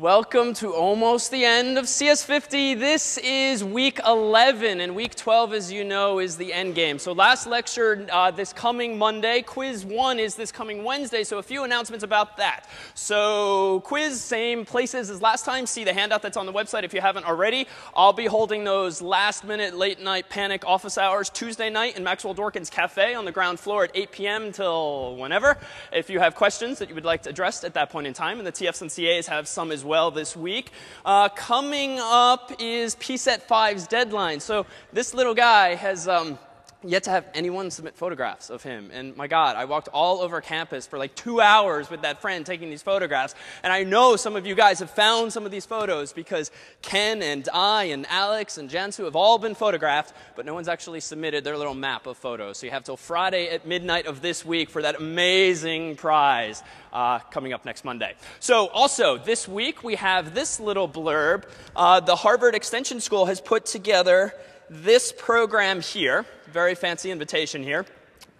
Welcome to almost the end of CS50. This is week 11, and week 12, as you know, is the end game. So last lecture uh, this coming Monday. Quiz 1 is this coming Wednesday, so a few announcements about that. So quiz, same places as last time. See the handout that's on the website if you haven't already. I'll be holding those last-minute, late-night panic office hours Tuesday night in Maxwell Dworkin's Cafe on the ground floor at 8 p.m. till whenever. If you have questions that you would like to address at that point in time, and the TFs and CAs have some as well well this week. Uh, coming up is PSET 5's deadline. So this little guy has. Um, yet to have anyone submit photographs of him. And my God, I walked all over campus for like two hours with that friend taking these photographs. And I know some of you guys have found some of these photos because Ken and I and Alex and Jansu have all been photographed, but no one's actually submitted their little map of photos. So you have till Friday at midnight of this week for that amazing prize uh, coming up next Monday. So also this week we have this little blurb. Uh, the Harvard Extension School has put together this program here, very fancy invitation here,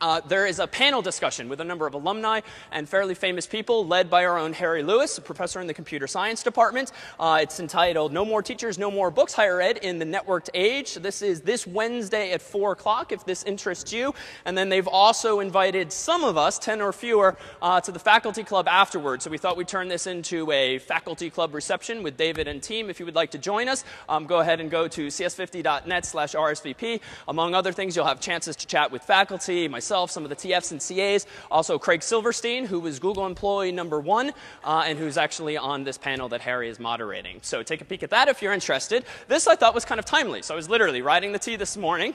uh, there is a panel discussion with a number of alumni and fairly famous people led by our own Harry Lewis, a professor in the computer science department. Uh, it's entitled No More Teachers, No More Books, Higher Ed in the Networked Age. This is this Wednesday at 4 o'clock if this interests you. And then they've also invited some of us, 10 or fewer, uh, to the faculty club afterwards. So we thought we'd turn this into a faculty club reception with David and team. If you would like to join us, um, go ahead and go to cs50.net slash RSVP. Among other things, you'll have chances to chat with faculty, myself, myself, some of the TFs and CAs, also Craig Silverstein, who was Google employee number one, uh, and who's actually on this panel that Harry is moderating. So take a peek at that if you're interested. This I thought was kind of timely. So I was literally riding the T this morning.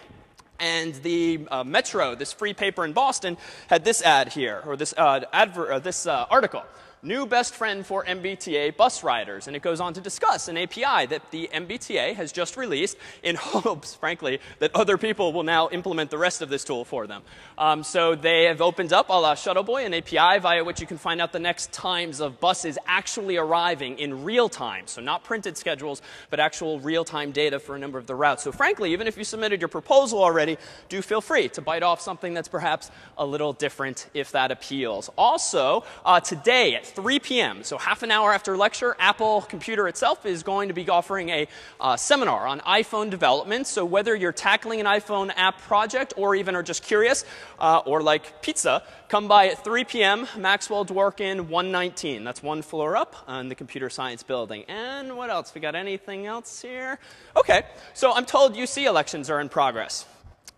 And the uh, Metro, this free paper in Boston, had this ad here, or this, uh, adver- uh, this uh, article new best friend for MBTA bus riders. And it goes on to discuss an API that the MBTA has just released in hopes, frankly, that other people will now implement the rest of this tool for them. Um, so they have opened up, a la Shuttleboy, an API via which you can find out the next times of buses actually arriving in real time. So not printed schedules, but actual real-time data for a number of the routes. So frankly, even if you submitted your proposal already, do feel free to bite off something that's perhaps a little different if that appeals. Also, uh, today at 3 p.m., so half an hour after lecture, Apple Computer itself is going to be offering a uh, seminar on iPhone development. So whether you're tackling an iPhone app project or even are just curious, uh, or like pizza, come by at 3 p.m., Maxwell Dworkin 119. That's one floor up on the computer science building. And what else? We got anything else here? Okay, so I'm told UC elections are in progress.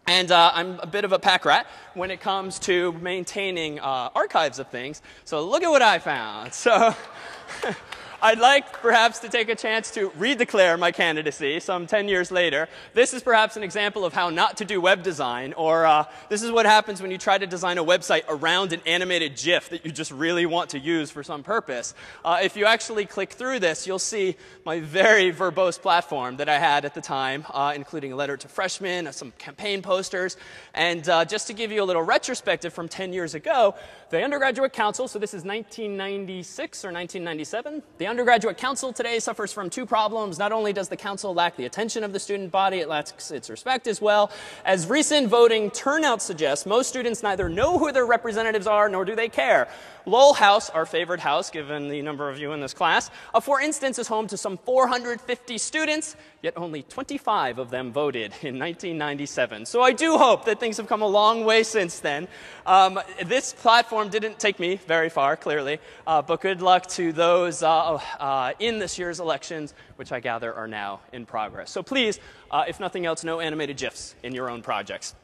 And uh, I'm a bit of a pack rat when it comes to maintaining uh, archives of things. So look at what I found. So I'd like perhaps to take a chance to redeclare my candidacy some 10 years later. This is perhaps an example of how not to do web design, or uh, this is what happens when you try to design a website around an animated GIF that you just really want to use for some purpose. Uh, if you actually click through this, you'll see my very verbose platform that I had at the time, uh, including a letter to freshmen, some campaign posters, and uh, just to give you a little retrospective from 10 years ago, the undergraduate council, so this is 1996 or 1997, the the undergraduate council today suffers from two problems. Not only does the council lack the attention of the student body, it lacks its respect as well. As recent voting turnout suggests, most students neither know who their representatives are nor do they care. Lowell House, our favorite house given the number of you in this class, uh, for instance, is home to some 450 students, yet only 25 of them voted in 1997. So I do hope that things have come a long way since then. Um, this platform didn't take me very far, clearly, uh, but good luck to those uh, uh, in this year's elections, which I gather are now in progress. So please, uh, if nothing else, no animated GIFs in your own projects.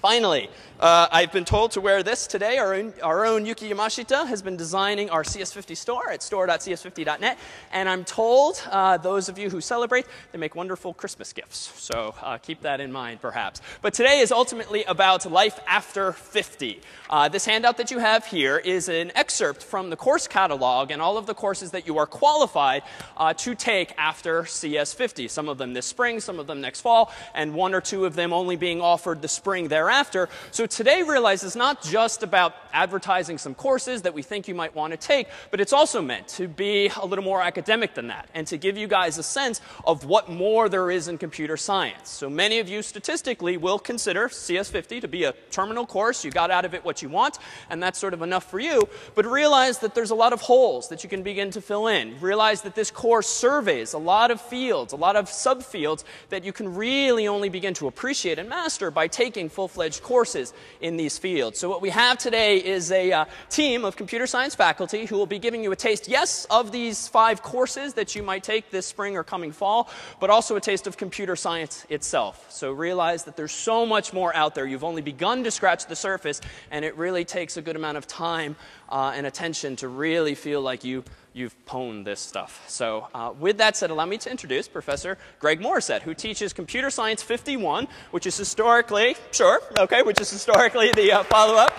Finally, uh, I've been told to wear this today. Our own, our own, Yuki Yamashita has been designing our CS50 store at store.cs50.net. And I'm told uh, those of you who celebrate, they make wonderful Christmas gifts. So uh, keep that in mind, perhaps. But today is ultimately about life after 50. Uh, this handout that you have here is an excerpt from the course catalog and all of the courses that you are qualified uh, to take after CS50. Some of them this spring, some of them next fall, and one or two of them only being offered the spring thereafter thereafter. So today, realize it's not just about advertising some courses that we think you might want to take, but it's also meant to be a little more academic than that and to give you guys a sense of what more there is in computer science. So many of you statistically will consider CS50 to be a terminal course. You got out of it what you want, and that's sort of enough for you. But realize that there's a lot of holes that you can begin to fill in. Realize that this course surveys a lot of fields, a lot of subfields that you can really only begin to appreciate and master by taking full-fledged courses in these fields. So what we have today is a uh, team of computer science faculty who will be giving you a taste, yes, of these five courses that you might take this spring or coming fall, but also a taste of computer science itself. So realize that there's so much more out there. You've only begun to scratch the surface, and it really takes a good amount of time uh, and attention to really feel like you you've pwned this stuff. So uh, with that said, allow me to introduce Professor Greg Morrisett, who teaches Computer Science 51, which is historically, sure, okay, which is historically the uh, follow-up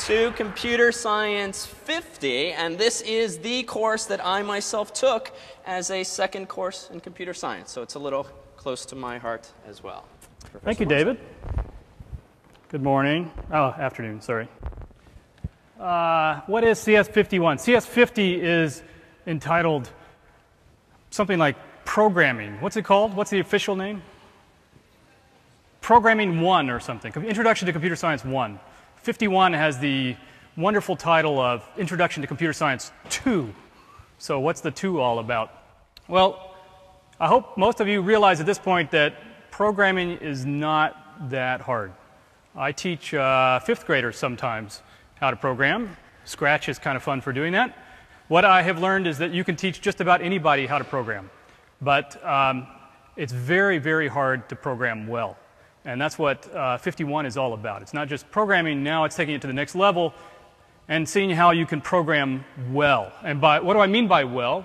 to Computer Science 50, and this is the course that I myself took as a second course in computer science, so it's a little close to my heart as well. Professor Thank you, David. Good morning. Oh, afternoon, sorry. Uh, what is CS51? CS50 is entitled something like programming. What's it called? What's the official name? Programming 1 or something. Introduction to Computer Science 1. 51 has the wonderful title of Introduction to Computer Science 2. So what's the 2 all about? Well, I hope most of you realize at this point that programming is not that hard. I teach uh, fifth graders sometimes how to program. Scratch is kind of fun for doing that. What I have learned is that you can teach just about anybody how to program, but um, it's very, very hard to program well. And that's what uh, 51 is all about. It's not just programming, now it's taking it to the next level and seeing how you can program well. And by, what do I mean by well?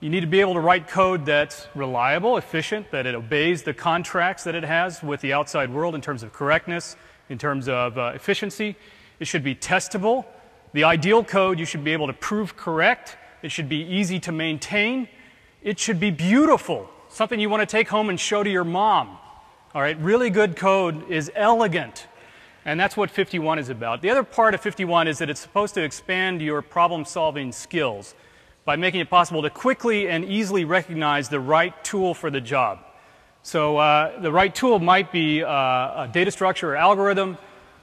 You need to be able to write code that's reliable, efficient, that it obeys the contracts that it has with the outside world in terms of correctness, in terms of uh, efficiency. It should be testable. The ideal code you should be able to prove correct. It should be easy to maintain. It should be beautiful, something you want to take home and show to your mom. All right, really good code is elegant. And that's what 51 is about. The other part of 51 is that it's supposed to expand your problem solving skills by making it possible to quickly and easily recognize the right tool for the job. So uh, the right tool might be uh, a data structure or algorithm.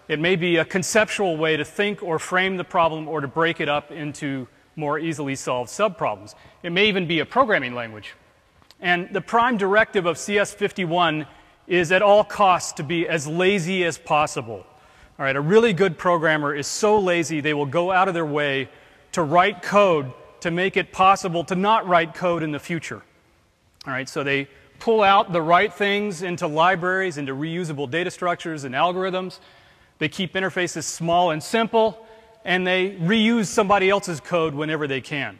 It may be a conceptual way to think or frame the problem or to break it up into more easily solved subproblems. It may even be a programming language. And the prime directive of CS51 is at all costs to be as lazy as possible. All right, a really good programmer is so lazy they will go out of their way to write code to make it possible to not write code in the future. All right, so they pull out the right things into libraries, into reusable data structures and algorithms. They keep interfaces small and simple, and they reuse somebody else's code whenever they can.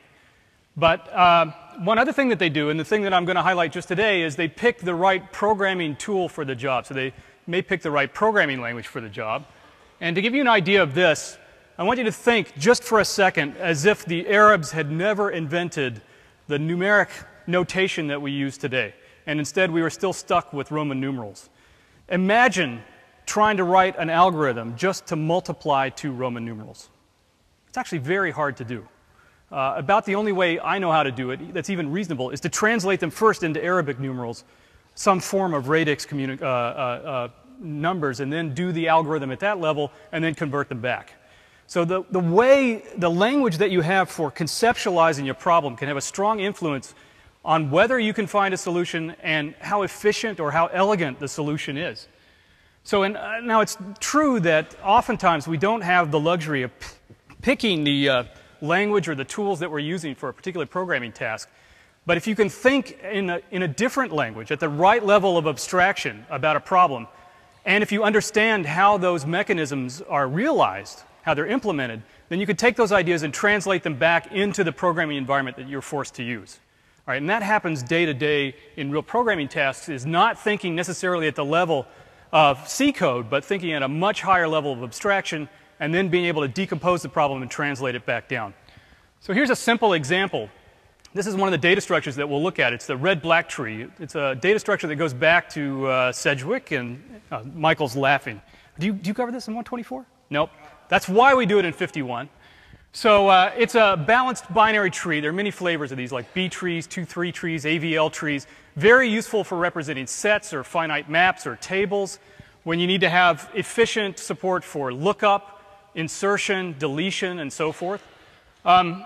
But uh, one other thing that they do, and the thing that I'm going to highlight just today, is they pick the right programming tool for the job. So they may pick the right programming language for the job. And to give you an idea of this, I want you to think just for a second as if the Arabs had never invented the numeric notation that we use today. And instead, we were still stuck with Roman numerals. Imagine trying to write an algorithm just to multiply two Roman numerals. It's actually very hard to do. Uh, about the only way I know how to do it that's even reasonable is to translate them first into Arabic numerals, some form of radix uh, uh, uh, numbers, and then do the algorithm at that level and then convert them back. So the, the way, the language that you have for conceptualizing your problem can have a strong influence on whether you can find a solution and how efficient or how elegant the solution is. So in, uh, now it's true that oftentimes we don't have the luxury of picking the uh, language or the tools that we're using for a particular programming task. But if you can think in a, in a different language, at the right level of abstraction about a problem, and if you understand how those mechanisms are realized, how they're implemented, then you could take those ideas and translate them back into the programming environment that you're forced to use. All right, and that happens day to day in real programming tasks, is not thinking necessarily at the level of C code, but thinking at a much higher level of abstraction and then being able to decompose the problem and translate it back down. So here's a simple example. This is one of the data structures that we'll look at. It's the red-black tree. It's a data structure that goes back to uh, Sedgewick, and uh, Michael's laughing. Do you, do you cover this in 124? Nope. That's why we do it in 51. So uh, it's a balanced binary tree. There are many flavors of these, like B trees, 2-3 trees, AVL trees. Very useful for representing sets or finite maps or tables. When you need to have efficient support for lookup, insertion, deletion, and so forth. Um,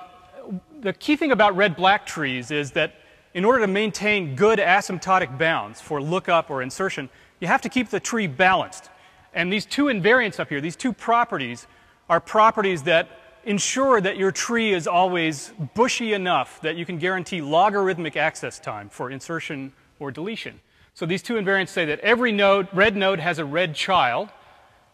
the key thing about red-black trees is that in order to maintain good asymptotic bounds for lookup or insertion, you have to keep the tree balanced. And these two invariants up here, these two properties, are properties that ensure that your tree is always bushy enough that you can guarantee logarithmic access time for insertion or deletion. So these two invariants say that every node, red node has a red child,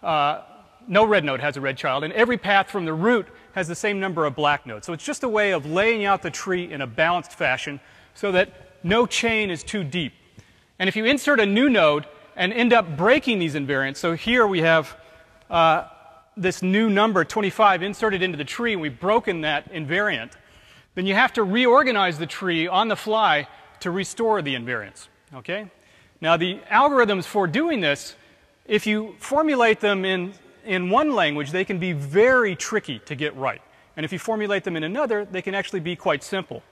uh, no red node has a red child, and every path from the root has the same number of black nodes. So it's just a way of laying out the tree in a balanced fashion so that no chain is too deep. And if you insert a new node and end up breaking these invariants, so here we have uh, this new number, 25, inserted into the tree, and we've broken that invariant, then you have to reorganize the tree on the fly to restore the invariants. Okay? Now, the algorithms for doing this, if you formulate them in in one language, they can be very tricky to get right. And if you formulate them in another, they can actually be quite simple.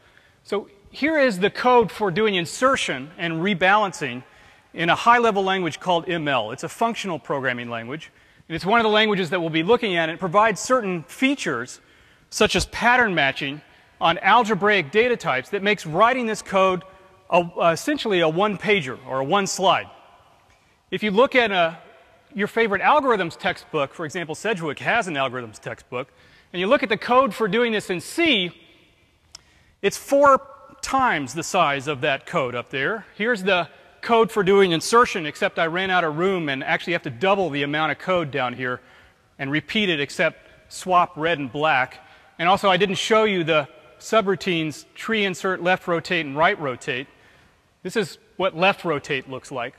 So here is the code for doing insertion and rebalancing in a high-level language called ML. It's a functional programming language. It's one of the languages that we'll be looking at. And it provides certain features, such as pattern matching on algebraic data types, that makes writing this code a, essentially a one-pager or a one slide. If you look at a your favorite algorithms textbook, for example, Sedgewick has an algorithms textbook, and you look at the code for doing this in C, it's four times the size of that code up there. Here's the code for doing insertion, except I ran out of room and actually have to double the amount of code down here and repeat it except swap red and black. And also I didn't show you the subroutines tree insert, left rotate, and right rotate. This is what left rotate looks like.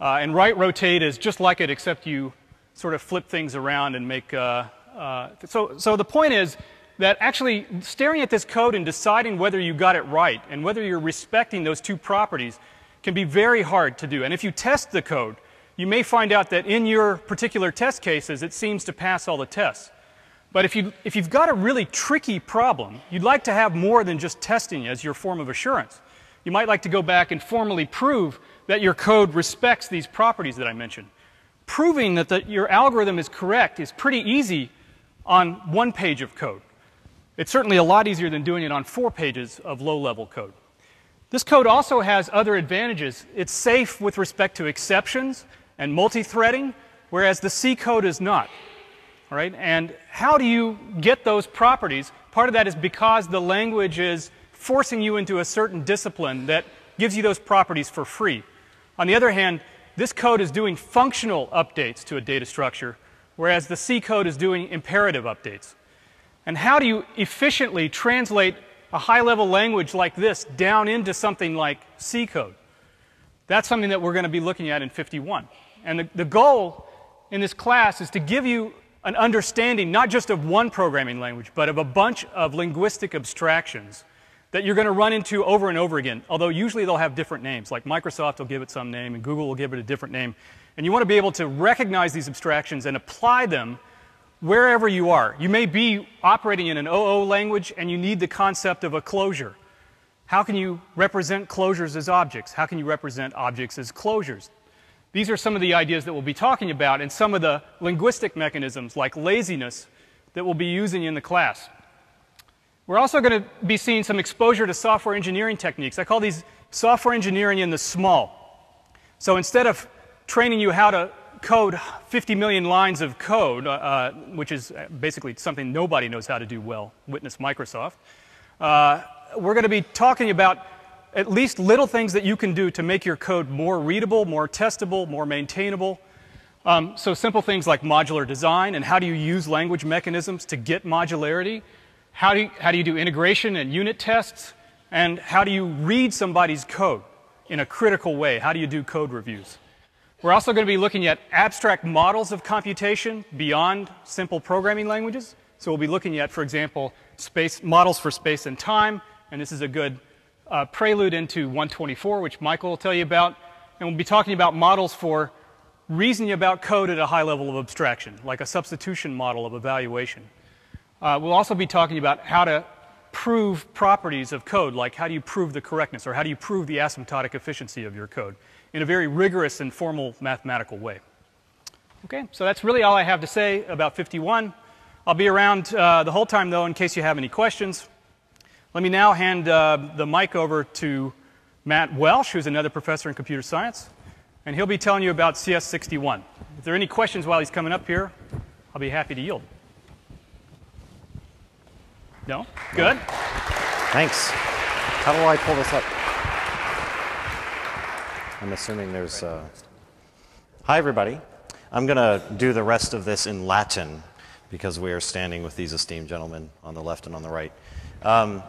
Uh, and right rotate is just like it, except you sort of flip things around and make. Uh, uh, so, so the point is that actually staring at this code and deciding whether you got it right and whether you're respecting those two properties can be very hard to do. And if you test the code, you may find out that in your particular test cases, it seems to pass all the tests. But if, you, if you've got a really tricky problem, you'd like to have more than just testing as your form of assurance. You might like to go back and formally prove that your code respects these properties that I mentioned. Proving that the, your algorithm is correct is pretty easy on one page of code. It's certainly a lot easier than doing it on four pages of low-level code. This code also has other advantages. It's safe with respect to exceptions and multi-threading, whereas the C code is not. All right? And how do you get those properties? Part of that is because the language is forcing you into a certain discipline that gives you those properties for free. On the other hand, this code is doing functional updates to a data structure, whereas the C code is doing imperative updates. And how do you efficiently translate a high-level language like this down into something like C code? That's something that we're going to be looking at in 51. And the, the goal in this class is to give you an understanding not just of one programming language, but of a bunch of linguistic abstractions that you're going to run into over and over again, although usually they'll have different names. Like Microsoft will give it some name, and Google will give it a different name. And you want to be able to recognize these abstractions and apply them wherever you are. You may be operating in an OO language and you need the concept of a closure. How can you represent closures as objects? How can you represent objects as closures? These are some of the ideas that we'll be talking about and some of the linguistic mechanisms like laziness that we'll be using in the class. We're also going to be seeing some exposure to software engineering techniques. I call these software engineering in the small. So instead of training you how to code 50 million lines of code, uh, uh, which is basically something nobody knows how to do well, witness Microsoft, uh, we're going to be talking about at least little things that you can do to make your code more readable, more testable, more maintainable. Um, so simple things like modular design and how do you use language mechanisms to get modularity how do, you, how do you do integration and unit tests? And how do you read somebody's code in a critical way? How do you do code reviews? We're also going to be looking at abstract models of computation beyond simple programming languages. So we'll be looking at, for example, space models for space and time, and this is a good uh, prelude into 124, which Michael will tell you about. And we'll be talking about models for reasoning about code at a high level of abstraction, like a substitution model of evaluation. Uh, we'll also be talking about how to prove properties of code, like how do you prove the correctness or how do you prove the asymptotic efficiency of your code in a very rigorous and formal mathematical way. Okay, so that's really all I have to say about 51. I'll be around uh, the whole time, though, in case you have any questions. Let me now hand uh, the mic over to Matt Welsh, who's another professor in computer science, and he'll be telling you about CS61. If there are any questions while he's coming up here, I'll be happy to yield. No? Good? Thanks. How do I pull this up? I'm assuming there's. Uh... Hi, everybody. I'm going to do the rest of this in Latin because we are standing with these esteemed gentlemen on the left and on the right. Um,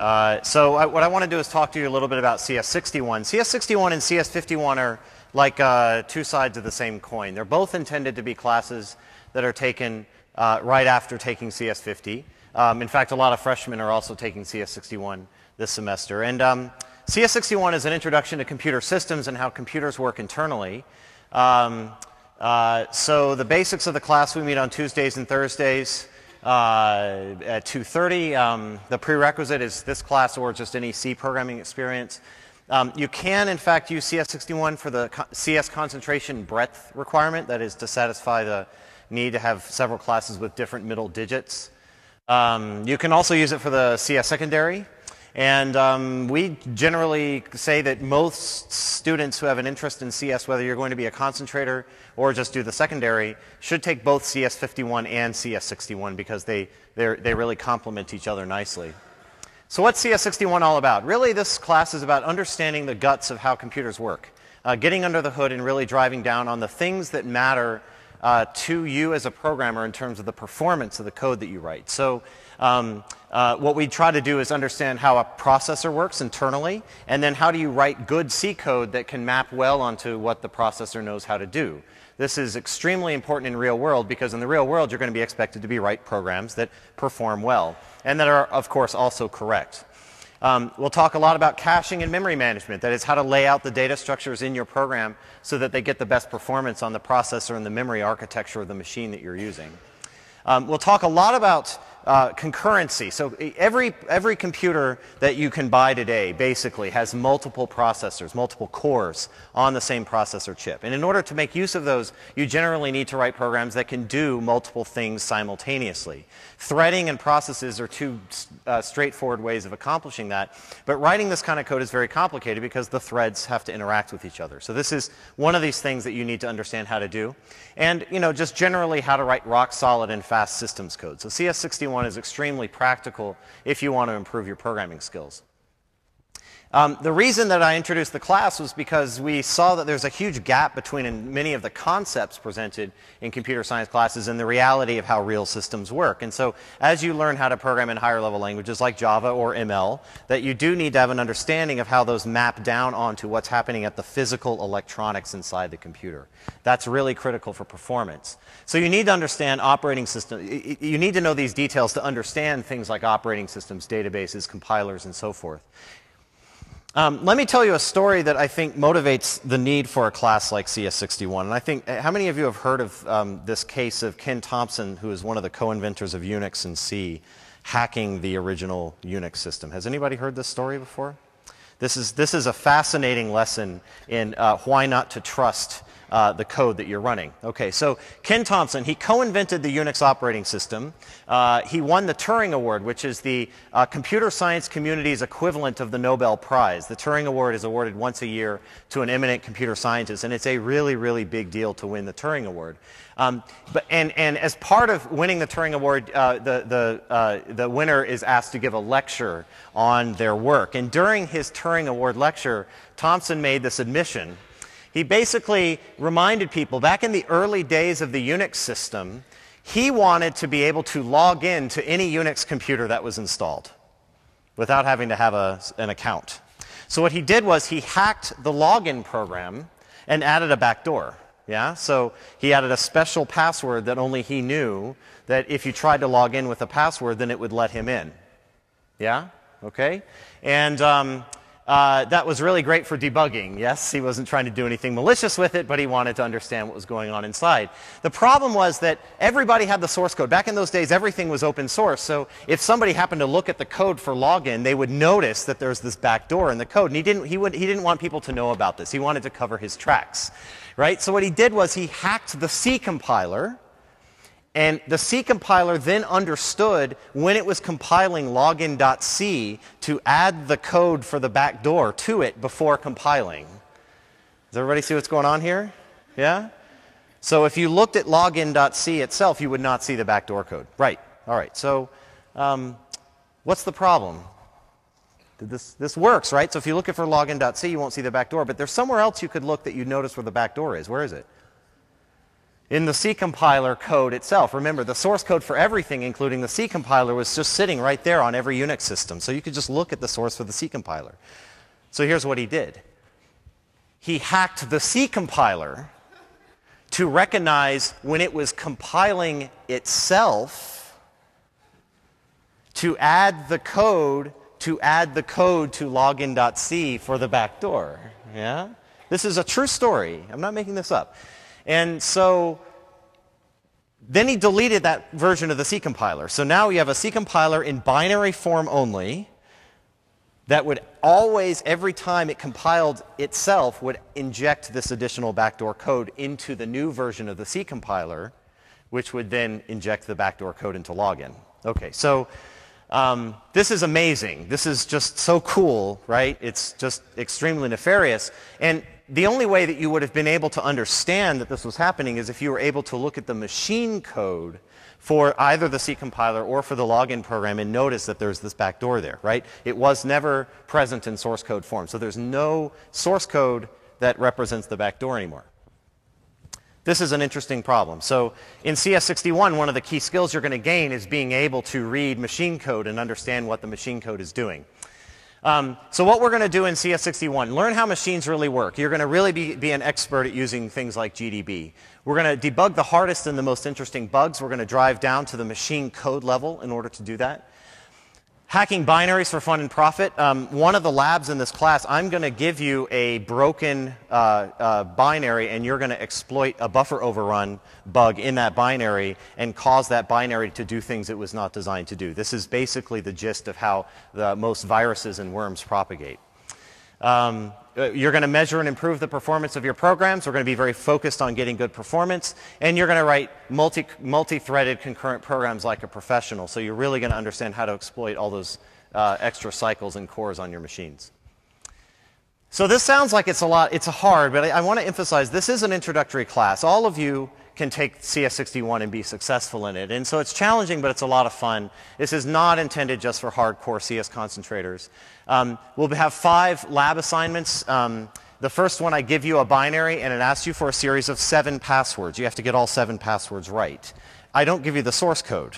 uh, so I, what I want to do is talk to you a little bit about CS61. CS61 and CS51 are like uh, two sides of the same coin. They're both intended to be classes that are taken uh, right after taking CS50. Um, in fact, a lot of freshmen are also taking CS61 this semester. And um, CS61 is an introduction to computer systems and how computers work internally. Um, uh, so the basics of the class we meet on Tuesdays and Thursdays uh, at 2.30. Um, the prerequisite is this class or just any C programming experience. Um, you can, in fact, use CS61 for the co CS concentration breadth requirement, that is to satisfy the need to have several classes with different middle digits. Um, you can also use it for the CS secondary. And um, we generally say that most students who have an interest in CS, whether you're going to be a concentrator or just do the secondary, should take both CS51 and CS61 because they, they really complement each other nicely. So what's CS61 all about? Really, this class is about understanding the guts of how computers work, uh, getting under the hood and really driving down on the things that matter uh, to you as a programmer in terms of the performance of the code that you write. So um, uh, what we try to do is understand how a processor works internally, and then how do you write good C code that can map well onto what the processor knows how to do. This is extremely important in real world because in the real world you're going to be expected to be write programs that perform well and that are, of course, also correct. Um, we'll talk a lot about caching and memory management. That is how to lay out the data structures in your program so that they get the best performance on the processor and the memory architecture of the machine that you're using. Um, we'll talk a lot about uh, concurrency. So every, every computer that you can buy today basically has multiple processors, multiple cores on the same processor chip. And in order to make use of those, you generally need to write programs that can do multiple things simultaneously. Threading and processes are two uh, straightforward ways of accomplishing that. But writing this kind of code is very complicated because the threads have to interact with each other. So this is one of these things that you need to understand how to do. And, you know, just generally how to write rock solid and fast systems code. So CS61 one is extremely practical if you want to improve your programming skills. Um, the reason that I introduced the class was because we saw that there's a huge gap between many of the concepts presented in computer science classes and the reality of how real systems work. And so as you learn how to program in higher level languages like Java or ML, that you do need to have an understanding of how those map down onto what's happening at the physical electronics inside the computer. That's really critical for performance. So you need to understand operating systems. You need to know these details to understand things like operating systems, databases, compilers, and so forth. Um, let me tell you a story that I think motivates the need for a class like CS61. And I think, how many of you have heard of um, this case of Ken Thompson, who is one of the co-inventors of Unix and C, hacking the original Unix system? Has anybody heard this story before? This is, this is a fascinating lesson in uh, why not to trust uh, the code that you're running. Okay, so Ken Thompson, he co-invented the Unix operating system. Uh, he won the Turing Award, which is the uh, computer science community's equivalent of the Nobel Prize. The Turing Award is awarded once a year to an eminent computer scientist, and it's a really, really big deal to win the Turing Award. Um, but, and, and as part of winning the Turing Award, uh, the, the, uh, the winner is asked to give a lecture on their work. And during his Turing Award lecture, Thompson made this admission he basically reminded people back in the early days of the Unix system, he wanted to be able to log in to any Unix computer that was installed without having to have a, an account. So what he did was he hacked the login program and added a backdoor. Yeah? So he added a special password that only he knew that if you tried to log in with a password, then it would let him in. Yeah? okay? And um, uh, that was really great for debugging. Yes, he wasn't trying to do anything malicious with it, but he wanted to understand what was going on inside. The problem was that everybody had the source code. Back in those days, everything was open source. So if somebody happened to look at the code for login, they would notice that there's this backdoor in the code. And he didn't, he, would, he didn't want people to know about this. He wanted to cover his tracks, right? So what he did was he hacked the C compiler and the C compiler then understood when it was compiling login.c to add the code for the backdoor to it before compiling. Does everybody see what's going on here? Yeah? So if you looked at login.c itself, you would not see the backdoor code. Right. All right. So um, what's the problem? This, this works, right? So if you look at for login.c, you won't see the backdoor. But there's somewhere else you could look that you notice where the backdoor is. Where is it? In the C compiler code itself. Remember, the source code for everything, including the C compiler, was just sitting right there on every Unix system. So you could just look at the source for the C compiler. So here's what he did. He hacked the C compiler to recognize when it was compiling itself to add the code to add the code to login.c for the backdoor. Yeah? This is a true story. I'm not making this up. And so then he deleted that version of the C compiler. So now we have a C compiler in binary form only that would always, every time it compiled itself, would inject this additional backdoor code into the new version of the C compiler, which would then inject the backdoor code into login. Okay, so um, this is amazing. This is just so cool, right? It's just extremely nefarious. And the only way that you would have been able to understand that this was happening is if you were able to look at the machine code for either the C compiler or for the login program and notice that there's this backdoor there, right? It was never present in source code form. So there's no source code that represents the backdoor anymore. This is an interesting problem. So in CS61, one of the key skills you're going to gain is being able to read machine code and understand what the machine code is doing. Um, so what we're going to do in CS61, learn how machines really work. You're going to really be, be an expert at using things like GDB. We're going to debug the hardest and the most interesting bugs. We're going to drive down to the machine code level in order to do that. Hacking binaries for fun and profit. Um, one of the labs in this class, I'm going to give you a broken uh, uh, binary and you're going to exploit a buffer overrun bug in that binary and cause that binary to do things it was not designed to do. This is basically the gist of how the most viruses and worms propagate. Um, you're going to measure and improve the performance of your programs. We're going to be very focused on getting good performance. And you're going to write multi, multi-threaded concurrent programs like a professional. So you're really going to understand how to exploit all those uh, extra cycles and cores on your machines. So this sounds like it's a lot, it's hard, but I, I want to emphasize this is an introductory class. All of you can take CS61 and be successful in it. And so it's challenging, but it's a lot of fun. This is not intended just for hardcore CS concentrators. Um, we'll have five lab assignments. Um, the first one, I give you a binary, and it asks you for a series of seven passwords. You have to get all seven passwords right. I don't give you the source code.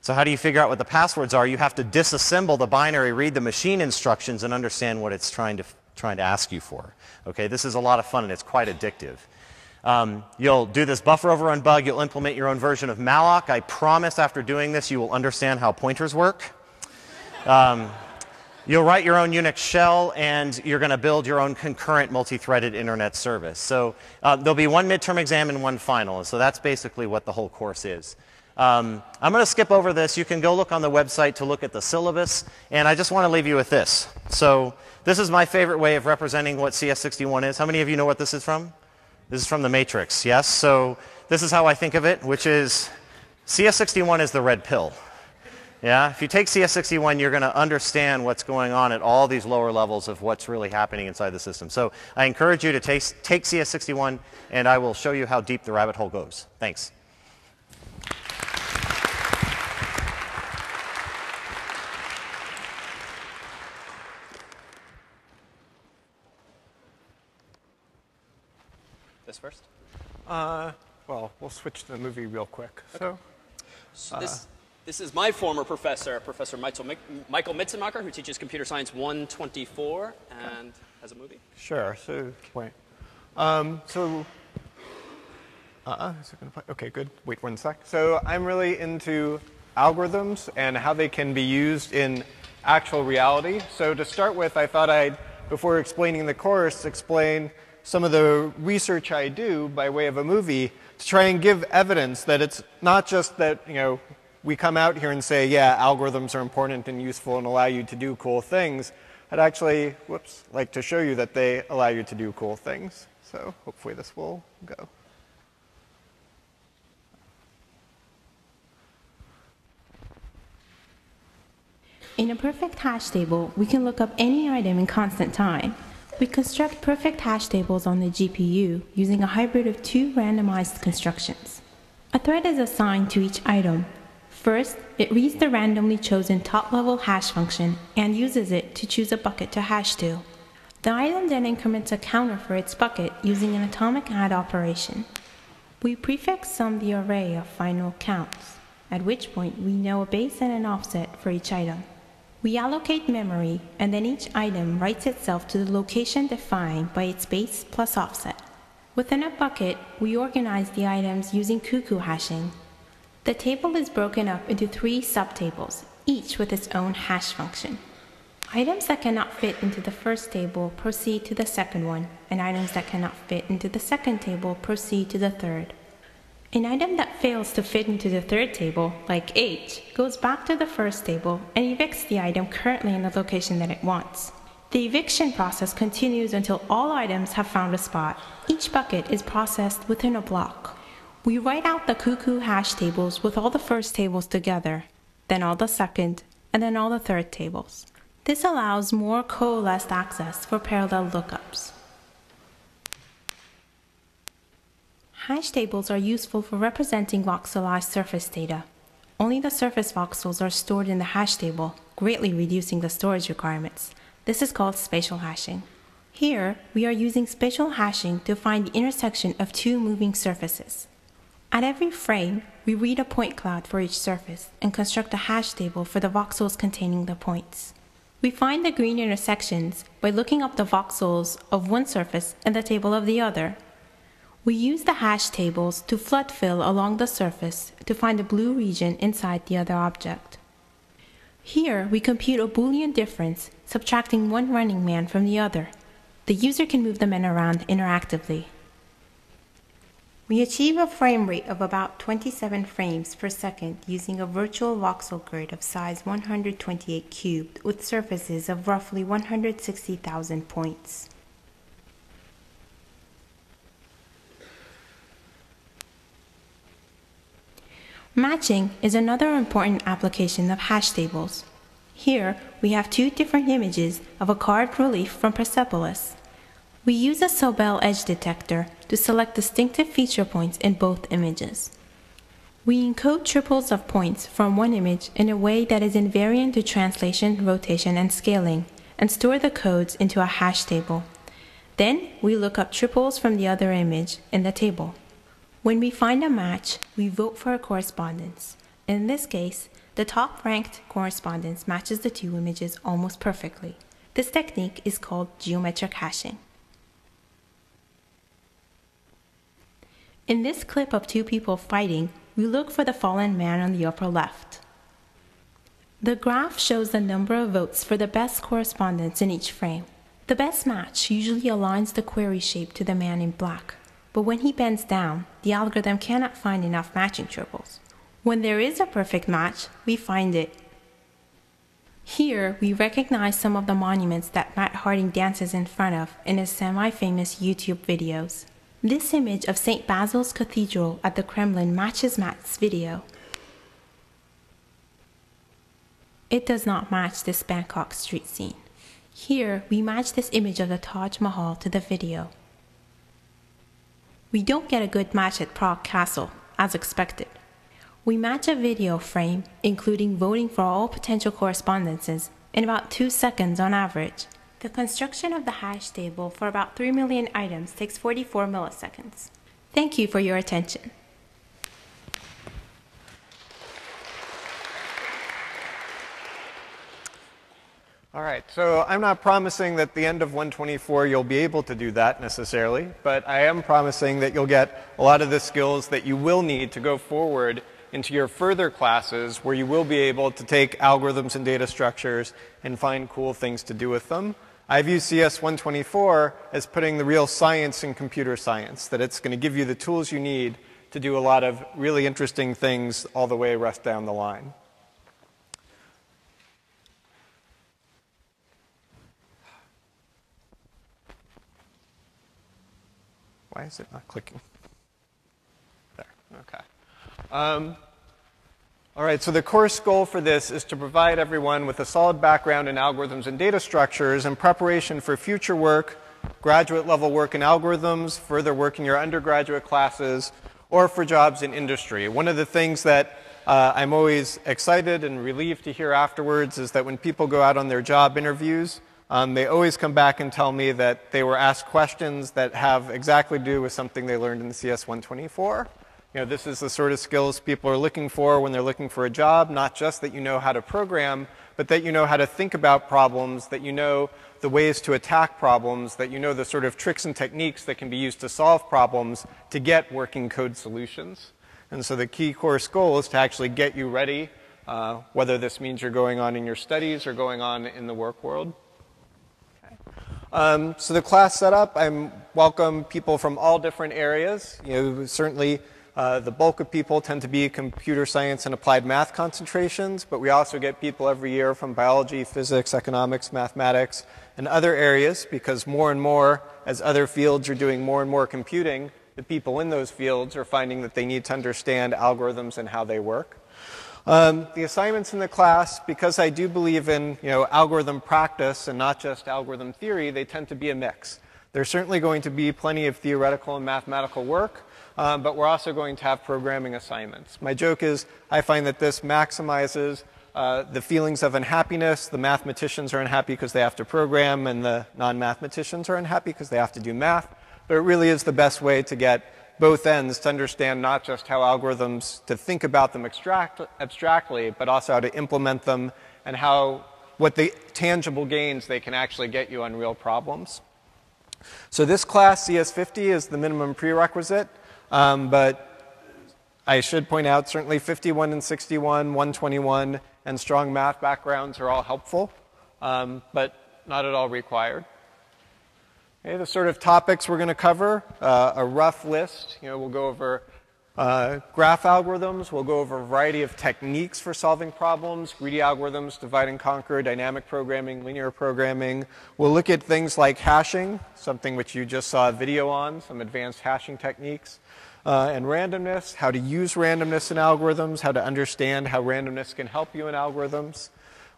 So how do you figure out what the passwords are? You have to disassemble the binary, read the machine instructions, and understand what it's trying to, trying to ask you for. Okay, this is a lot of fun, and it's quite addictive. Um, you'll do this buffer overrun bug. You'll implement your own version of malloc. I promise after doing this, you will understand how pointers work. Um, you'll write your own Unix shell, and you're going to build your own concurrent multi-threaded internet service. So uh, there'll be one midterm exam and one final. So that's basically what the whole course is. Um, I'm going to skip over this. You can go look on the website to look at the syllabus. And I just want to leave you with this. So this is my favorite way of representing what CS61 is. How many of you know what this is from? This is from the Matrix, yes? So this is how I think of it, which is CS61 is the red pill. Yeah, if you take CS61, you're going to understand what's going on at all these lower levels of what's really happening inside the system. So I encourage you to take, take CS61, and I will show you how deep the rabbit hole goes. Thanks. This first? Uh, well, we'll switch to the movie real quick. So, so this, this is my former professor, Professor Michael, Michael Mitzenmacher, who teaches Computer Science 124 and has a movie. Sure. So, wait. Um, so, uh, is it going to play? Okay, good. Wait one sec. So, I'm really into algorithms and how they can be used in actual reality. So to start with, I thought I'd, before explaining the course, explain some of the research I do by way of a movie to try and give evidence that it's not just that, you know, we come out here and say, yeah, algorithms are important and useful and allow you to do cool things. I'd actually, whoops, like to show you that they allow you to do cool things. So hopefully this will go. In a perfect hash table, we can look up any item in constant time. We construct perfect hash tables on the GPU using a hybrid of two randomized constructions. A thread is assigned to each item. First, it reads the randomly chosen top-level hash function and uses it to choose a bucket to hash to. The item then increments a counter for its bucket using an atomic add operation. We prefix sum the array of final counts, at which point we know a base and an offset for each item. We allocate memory, and then each item writes itself to the location defined by its base plus offset. Within a bucket, we organize the items using cuckoo hashing. The table is broken up into three subtables, each with its own hash function. Items that cannot fit into the first table proceed to the second one, and items that cannot fit into the second table proceed to the third. An item that fails to fit into the third table, like H, goes back to the first table and evicts the item currently in the location that it wants. The eviction process continues until all items have found a spot. Each bucket is processed within a block. We write out the cuckoo hash tables with all the first tables together, then all the second, and then all the third tables. This allows more coalesced access for parallel lookups. Hash tables are useful for representing voxelized surface data. Only the surface voxels are stored in the hash table, greatly reducing the storage requirements. This is called spatial hashing. Here, we are using spatial hashing to find the intersection of two moving surfaces. At every frame, we read a point cloud for each surface and construct a hash table for the voxels containing the points. We find the green intersections by looking up the voxels of one surface in the table of the other we use the hash tables to flood fill along the surface to find the blue region inside the other object. Here, we compute a Boolean difference, subtracting one running man from the other. The user can move the men around interactively. We achieve a frame rate of about 27 frames per second using a virtual voxel grid of size 128 cubed with surfaces of roughly 160,000 points. Matching is another important application of hash tables. Here, we have two different images of a carved relief from Persepolis. We use a Sobel edge detector to select distinctive feature points in both images. We encode triples of points from one image in a way that is invariant to translation, rotation, and scaling, and store the codes into a hash table. Then we look up triples from the other image in the table. When we find a match, we vote for a correspondence. In this case, the top ranked correspondence matches the two images almost perfectly. This technique is called geometric hashing. In this clip of two people fighting, we look for the fallen man on the upper left. The graph shows the number of votes for the best correspondence in each frame. The best match usually aligns the query shape to the man in black but when he bends down, the algorithm cannot find enough matching triples. When there is a perfect match, we find it. Here, we recognize some of the monuments that Matt Harding dances in front of in his semi-famous YouTube videos. This image of St. Basil's Cathedral at the Kremlin matches Matt's video. It does not match this Bangkok street scene. Here, we match this image of the Taj Mahal to the video. We don't get a good match at Prague Castle, as expected. We match a video frame, including voting for all potential correspondences, in about 2 seconds on average. The construction of the hash table for about 3 million items takes 44 milliseconds. Thank you for your attention. All right, so I'm not promising that the end of 124 you'll be able to do that necessarily, but I am promising that you'll get a lot of the skills that you will need to go forward into your further classes where you will be able to take algorithms and data structures and find cool things to do with them. I view CS 124 as putting the real science in computer science, that it's going to give you the tools you need to do a lot of really interesting things all the way rest down the line. Why is it not clicking? There, okay. Um, all right, so the course goal for this is to provide everyone with a solid background in algorithms and data structures in preparation for future work, graduate level work in algorithms, further work in your undergraduate classes, or for jobs in industry. One of the things that uh, I'm always excited and relieved to hear afterwards is that when people go out on their job interviews, um, they always come back and tell me that they were asked questions that have exactly to do with something they learned in the CS 124. You know, this is the sort of skills people are looking for when they're looking for a job, not just that you know how to program, but that you know how to think about problems, that you know the ways to attack problems, that you know the sort of tricks and techniques that can be used to solve problems to get working code solutions. And so the key course goal is to actually get you ready, uh, whether this means you're going on in your studies or going on in the work world. Um, so the class setup, I welcome people from all different areas. You know, certainly uh, the bulk of people tend to be computer science and applied math concentrations, but we also get people every year from biology, physics, economics, mathematics, and other areas because more and more, as other fields are doing more and more computing, the people in those fields are finding that they need to understand algorithms and how they work. Um, the assignments in the class, because I do believe in you know, algorithm practice and not just algorithm theory, they tend to be a mix. There's certainly going to be plenty of theoretical and mathematical work, um, but we're also going to have programming assignments. My joke is I find that this maximizes uh, the feelings of unhappiness. The mathematicians are unhappy because they have to program, and the non mathematicians are unhappy because they have to do math. But it really is the best way to get both ends to understand not just how algorithms, to think about them abstract, abstractly, but also how to implement them and how, what the tangible gains they can actually get you on real problems. So this class, CS50, is the minimum prerequisite, um, but I should point out certainly 51 and 61, 121, and strong math backgrounds are all helpful, um, but not at all required. Okay, the sort of topics we're going to cover, uh, a rough list. You know, we'll go over uh, graph algorithms. We'll go over a variety of techniques for solving problems, greedy algorithms, divide and conquer, dynamic programming, linear programming. We'll look at things like hashing, something which you just saw a video on, some advanced hashing techniques, uh, and randomness, how to use randomness in algorithms, how to understand how randomness can help you in algorithms.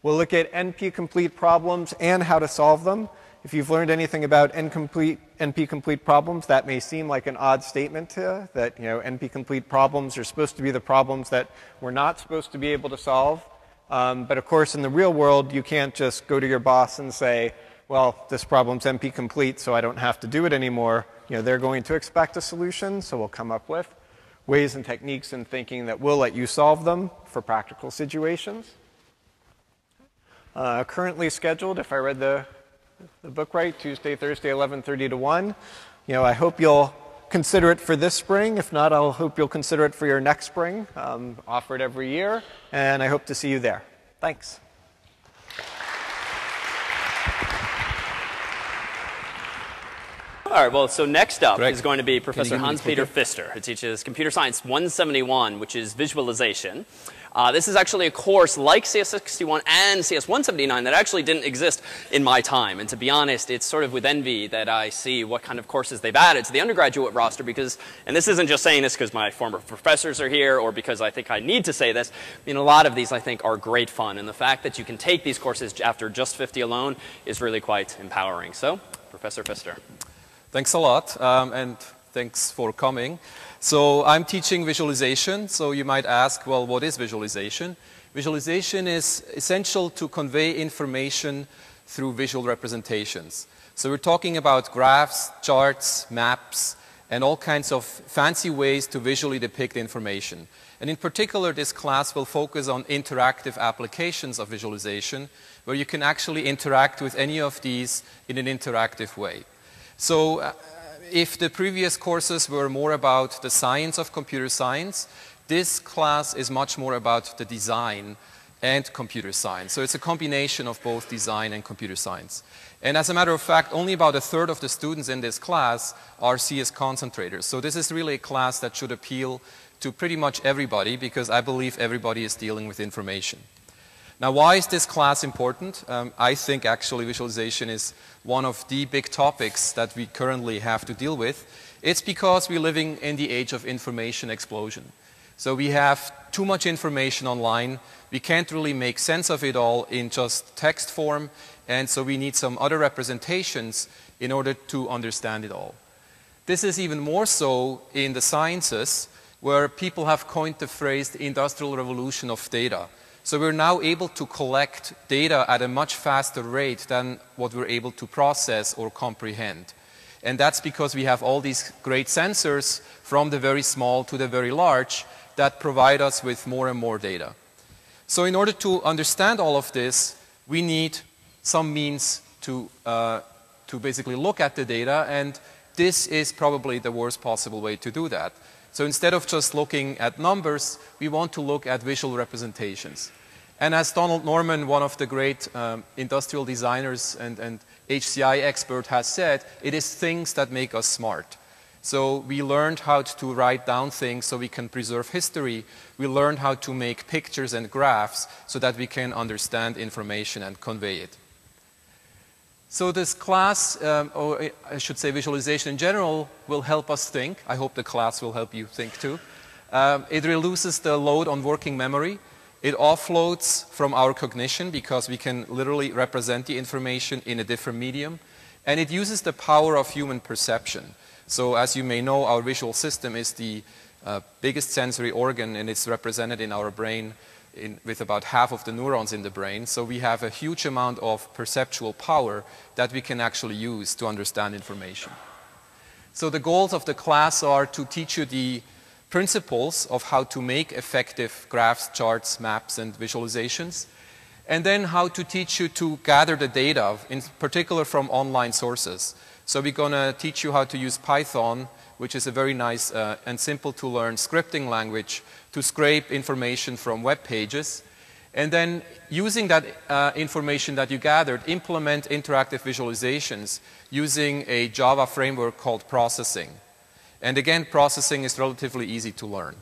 We'll look at NP-complete problems and how to solve them. If you've learned anything about NP-complete, problems, that may seem like an odd statement to, that you know, NP-complete problems are supposed to be the problems that we're not supposed to be able to solve. Um, but of course, in the real world, you can't just go to your boss and say, well, this problem's NP-complete, so I don't have to do it anymore. You know, they're going to expect a solution, so we'll come up with ways and techniques and thinking that will let you solve them for practical situations. Uh, currently scheduled, if I read the the book right, Tuesday, Thursday, 11:30 to 1. You know, I hope you'll consider it for this spring. If not, I'll hope you'll consider it for your next spring. Um, offer it every year, and I hope to see you there. Thanks. All right, well, so next up Greg, is going to be Professor Hanspeter Pfister, who teaches Computer Science 171, which is visualization. Uh, this is actually a course like CS61 and CS179 that actually didn't exist in my time. And to be honest, it's sort of with envy that I see what kind of courses they've added to the undergraduate roster because, and this isn't just saying this because my former professors are here or because I think I need to say this. I mean, a lot of these I think are great fun. And the fact that you can take these courses after just 50 alone is really quite empowering. So, Professor Pfister. Thanks a lot. Um, and thanks for coming. So I'm teaching visualization, so you might ask, well, what is visualization? Visualization is essential to convey information through visual representations. So we're talking about graphs, charts, maps, and all kinds of fancy ways to visually depict information. And in particular, this class will focus on interactive applications of visualization, where you can actually interact with any of these in an interactive way. So uh, if the previous courses were more about the science of computer science, This class is much more about the design and computer science. So it's a combination of both design and computer science. And as a matter of fact, only about a third of the students in this class are CS concentrators. So this is really a class that should appeal to pretty much everybody because I believe everybody is dealing with information. Now, why is this class important? Um, I think actually visualization is one of the big topics that we currently have to deal with. It's because we're living in the age of information explosion. So we have too much information online. We can't really make sense of it all in just text form. And so we need some other representations in order to understand it all. This is even more so in the sciences where people have coined the phrase the industrial revolution of data. So we're now able to collect data at a much faster rate than what we're able to process or comprehend. And that's because we have all these great sensors from the very small to the very large that provide us with more and more data. So in order to understand all of this, we need some means to, uh, to basically look at the data, and this is probably the worst possible way to do that. So instead of just looking at numbers, we want to look at visual representations. And as Donald Norman, one of the great um, industrial designers and, and HCI expert has said, it is things that make us smart. So we learned how to write down things so we can preserve history. We learned how to make pictures and graphs so that we can understand information and convey it. So this class, um, or I should say visualization in general, will help us think. I hope the class will help you think too. Um, it reduces the load on working memory. It offloads from our cognition because we can literally represent the information in a different medium. And it uses the power of human perception. So as you may know, our visual system is the uh, biggest sensory organ and it's represented in our brain in, with about half of the neurons in the brain. So we have a huge amount of perceptual power that we can actually use to understand information. So the goals of the class are to teach you the principles of how to make effective graphs, charts, maps, and visualizations, and then how to teach you to gather the data, in particular from online sources. So we're going to teach you how to use Python, which is a very nice uh, and simple to learn scripting language to scrape information from web pages. And then using that uh, information that you gathered, implement interactive visualizations using a Java framework called processing. And again, processing is relatively easy to learn.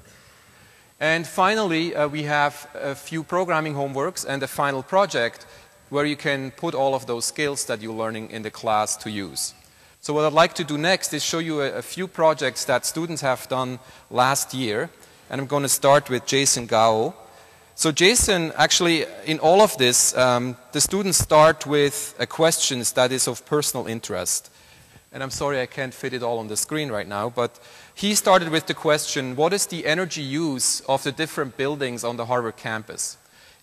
And finally, uh, we have a few programming homeworks and a final project where you can put all of those skills that you're learning in the class to use. So what I'd like to do next is show you a, a few projects that students have done last year and I'm going to start with Jason Gao. So Jason, actually, in all of this, um, the students start with a question that is of personal interest. And I'm sorry I can't fit it all on the screen right now, but he started with the question, what is the energy use of the different buildings on the Harvard campus?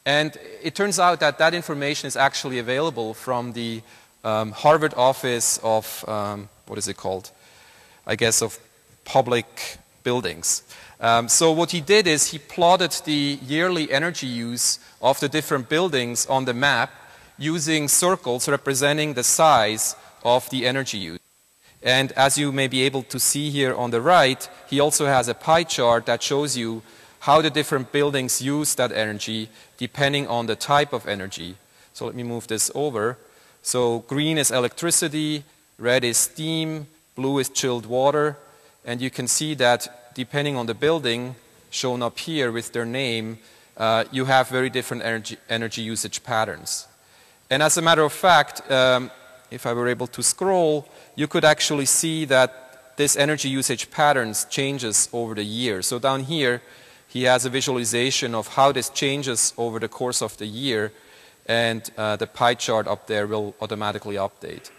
And it turns out that that information is actually available from the um, Harvard Office of, um, what is it called? I guess of public buildings. Um, so what he did is he plotted the yearly energy use of the different buildings on the map using circles representing the size of the energy use. And as you may be able to see here on the right, he also has a pie chart that shows you how the different buildings use that energy depending on the type of energy. So let me move this over. So green is electricity, red is steam, blue is chilled water, and you can see that depending on the building shown up here with their name, uh, you have very different energy, energy usage patterns. And as a matter of fact, um, if I were able to scroll, you could actually see that this energy usage patterns changes over the year. So down here, he has a visualization of how this changes over the course of the year, and uh, the pie chart up there will automatically update.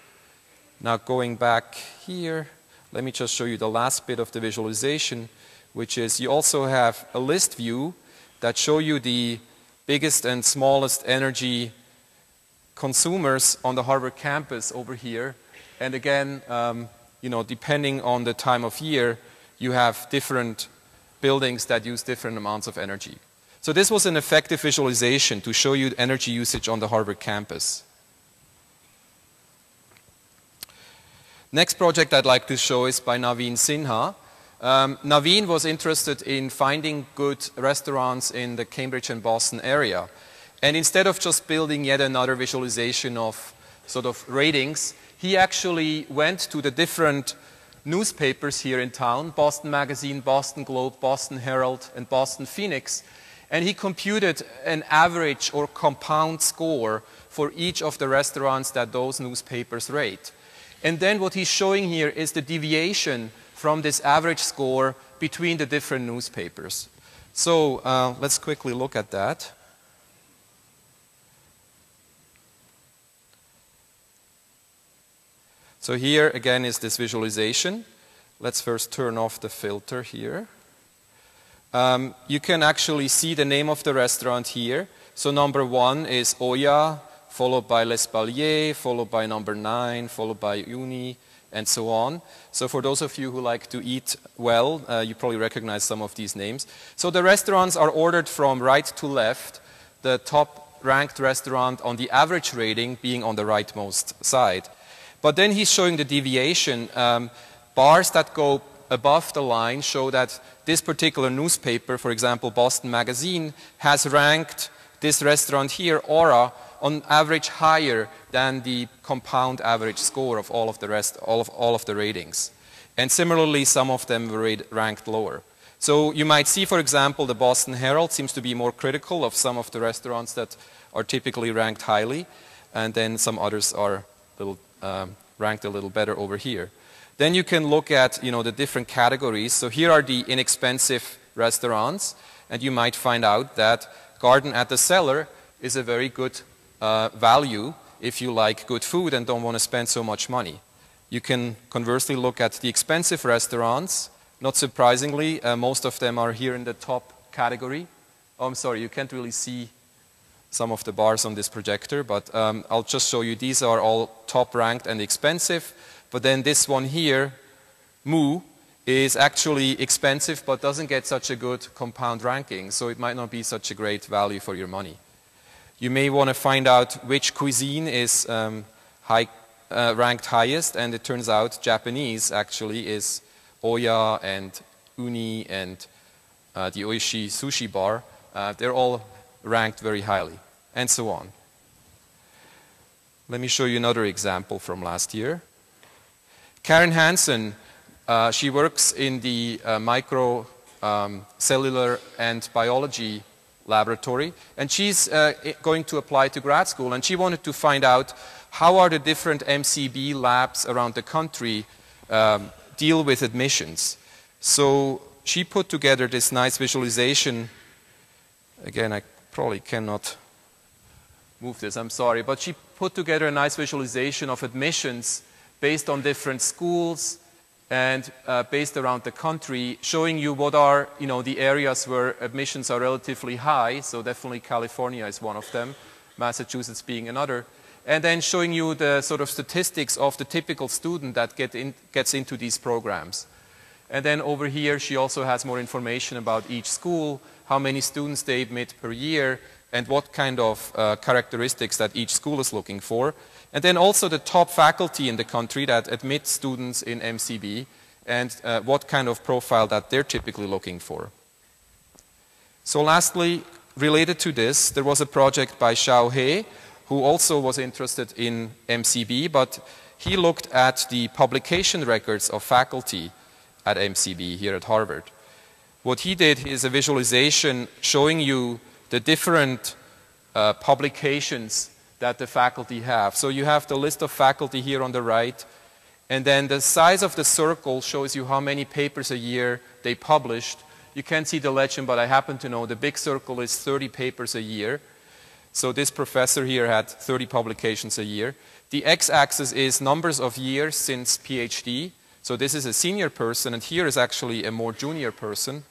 Now going back here, let me just show you the last bit of the visualization, which is you also have a list view that show you the biggest and smallest energy consumers on the Harvard campus over here. And again, um, you know, depending on the time of year, you have different buildings that use different amounts of energy. So this was an effective visualization to show you energy usage on the Harvard campus. Next project I'd like to show is by Naveen Sinha. um, Naveen was interested in finding good restaurants in the Cambridge and Boston area. And instead of just building yet another visualization of sort of ratings, he actually went to the different newspapers here in town, Boston Magazine, Boston Globe, Boston Herald, and Boston Phoenix, and he computed an average or compound score for each of the restaurants that those newspapers rate. And then what he's showing here is the deviation from this average score between the different newspapers. So uh, let's quickly look at that. So here again is this visualization. Let's first turn off the filter here. Um, you can actually see the name of the restaurant here. So number one is Oya, followed by L'Espalier, followed by number nine, followed by Uni, and so on. So for those of you who like to eat well, uh, you probably recognize some of these names. So the restaurants are ordered from right to left, the top ranked restaurant on the average rating being on the rightmost side. But then he's showing the deviation. Um, bars that go above the line show that this particular newspaper, for example, Boston Magazine, has ranked this restaurant here, Aura, on average higher than the compound average score of all of the rest, all of, all of the ratings. And similarly, some of them were ranked lower. So you might see, for example, the Boston Herald seems to be more critical of some of the restaurants that are typically ranked highly, and then some others are little, um, ranked a little better over here. Then you can look at you know, the different categories. So here are the inexpensive restaurants, and you might find out that Garden at the Cellar is a very good uh, value if you like good food and don't want to spend so much money. You can conversely look at the expensive restaurants. Not surprisingly, uh, most of them are here in the top category. Oh, I'm sorry, you can't really see some of the bars on this projector, but um, I'll just show you these are all top ranked and expensive. But then this one here, Moo, is actually expensive but doesn't get such a good compound ranking, so it might not be such a great value for your money. You may want to find out which cuisine is um, high, uh, ranked highest, and it turns out Japanese actually is Oya and Uni and uh, the Oishi sushi bar. Uh, they're all ranked very highly, and so on. Let me show you another example from last year. Karen Hansen, uh, she works in the uh, micro um, cellular and biology laboratory, and she's uh, going to apply to grad school, and she wanted to find out how are the different MCB labs around the country um, deal with admissions. So she put together this nice visualization. Again, I probably cannot move this, I'm sorry, but she put together a nice visualization of admissions based on different schools, and uh, based around the country, showing you what are you know, the areas where admissions are relatively high, so definitely California is one of them, Massachusetts being another, and then showing you the sort of statistics of the typical student that get in, gets into these programs. And then over here, she also has more information about each school, how many students they admit per year, and what kind of uh, characteristics that each school is looking for. And then also the top faculty in the country that admit students in MCB and uh, what kind of profile that they're typically looking for. So lastly, related to this, there was a project by Xiao He, who also was interested in MCB, but he looked at the publication records of faculty at MCB here at Harvard. What he did is a visualization showing you the different uh, publications that the faculty have. So you have the list of faculty here on the right, and then the size of the circle shows you how many papers a year they published. You can't see the legend, but I happen to know the big circle is 30 papers a year. So this professor here had 30 publications a year. The x-axis is numbers of years since PhD. So this is a senior person, and here is actually a more junior person.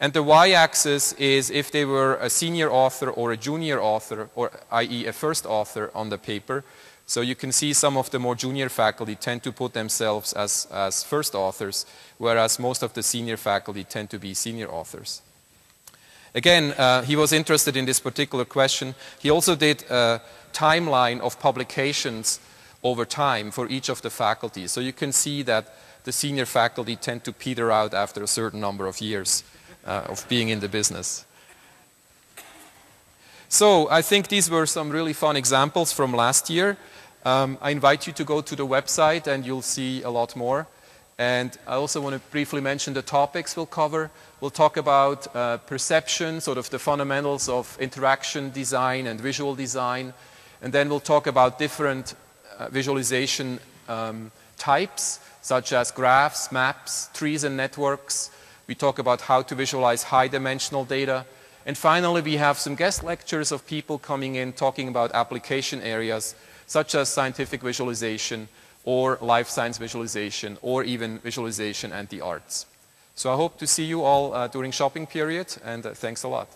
And the y-axis is if they were a senior author or a junior author, or i.e. a first author on the paper. So you can see some of the more junior faculty tend to put themselves as, as first authors, whereas most of the senior faculty tend to be senior authors. Again, uh, he was interested in this particular question. He also did a timeline of publications over time for each of the faculties. So you can see that the senior faculty tend to peter out after a certain number of years uh, of being in the business. So I think these were some really fun examples from last year. Um, I invite you to go to the website and you'll see a lot more. And I also want to briefly mention the topics we'll cover. We'll talk about uh, perception, sort of the fundamentals of interaction design and visual design. And then we'll talk about different uh, visualization um, types, such as graphs, maps, trees and networks. We talk about how to visualize high dimensional data. And finally, we have some guest lectures of people coming in talking about application areas, such as scientific visualization, or life science visualization, or even visualization and the arts. So I hope to see you all uh, during shopping period, and uh, thanks a lot.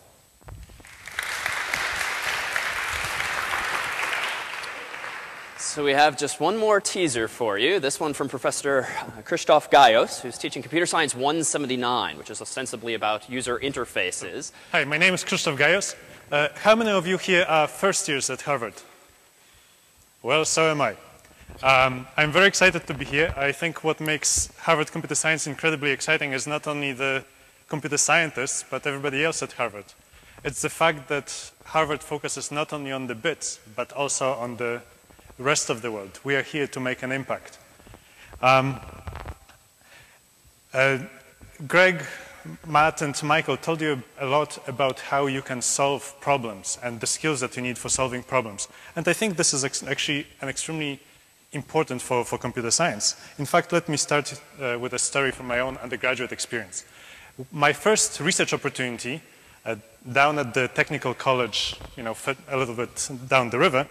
So we have just one more teaser for you. This one from Professor uh, Krzysztof Gajos, who's teaching Computer Science 179, which is ostensibly about user interfaces. Hi, my name is Krzysztof Gajos. Uh, how many of you here are first years at Harvard? Well, so am I. Um, I'm very excited to be here. I think what makes Harvard Computer Science incredibly exciting is not only the computer scientists, but everybody else at Harvard. It's the fact that Harvard focuses not only on the bits, but also on the rest of the world. We are here to make an impact. Um, uh, Greg, Matt, and Michael told you a lot about how you can solve problems and the skills that you need for solving problems. And I think this is actually an extremely important for, for computer science. In fact, let me start uh, with a story from my own undergraduate experience. My first research opportunity uh, down at the technical college, you know, a little bit down the river,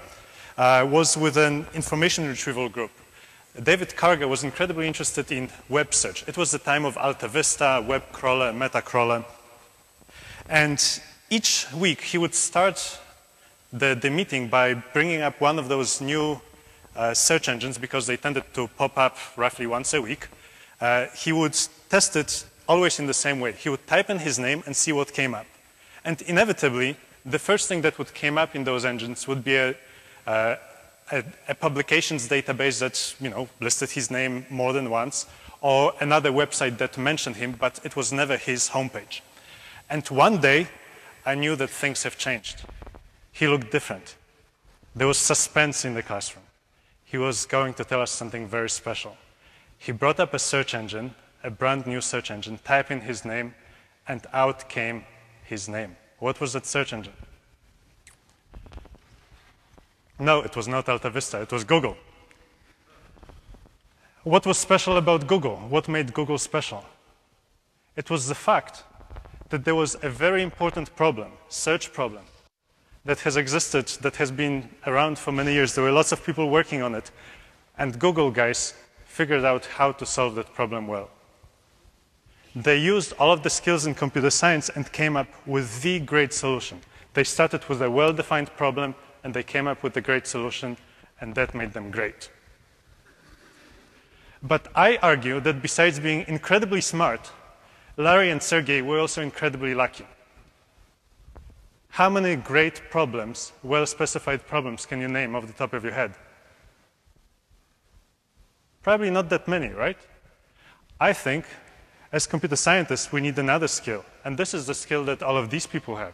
uh, was with an information retrieval group. David Karger was incredibly interested in web search. It was the time of Alta Vista, web crawler, meta crawler. And each week he would start the, the meeting by bringing up one of those new uh, search engines because they tended to pop up roughly once a week. Uh, he would test it always in the same way. He would type in his name and see what came up. And inevitably, the first thing that would come up in those engines would be a, uh, a, a, publications database that you know, listed his name more than once, or another website that mentioned him, but it was never his homepage. And one day, I knew that things have changed. He looked different. There was suspense in the classroom he was going to tell us something very special. He brought up a search engine, a brand new search engine, type in his name, and out came his name. What was that search engine? No, it was not Alta Vista, it was Google. What was special about Google? What made Google special? It was the fact that there was a very important problem, search problem, that has existed, that has been around for many years. There were lots of people working on it. And Google guys figured out how to solve that problem well. They used all of the skills in computer science and came up with the great solution. They started with a well-defined problem and they came up with a great solution and that made them great. But I argue that besides being incredibly smart, Larry and Sergey were also incredibly lucky. How many great problems, well-specified problems, can you name off the top of your head? Probably not that many, right? I think, as computer scientists, we need another skill. And this is the skill that all of these people have.